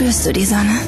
spürst du die Sonne?